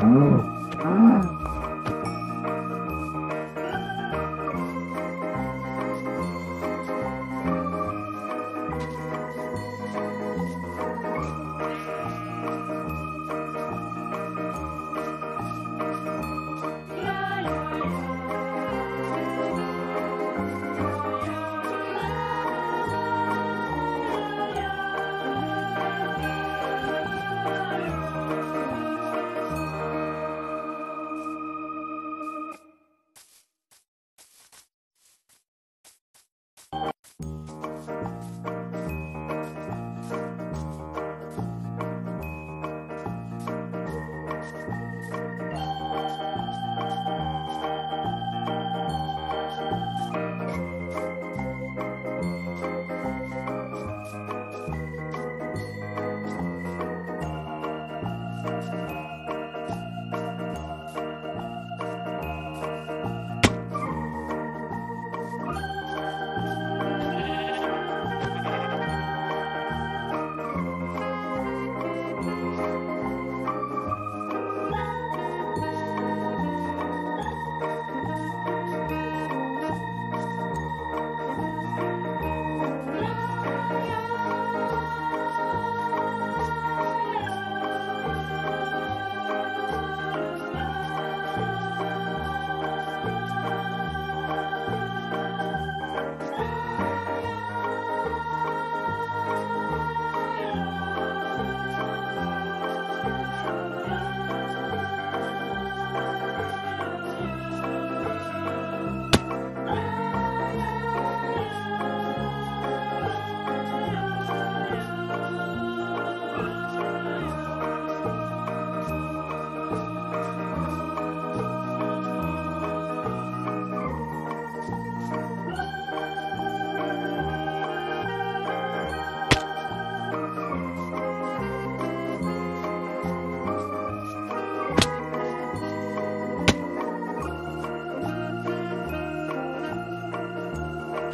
Mm. Mm.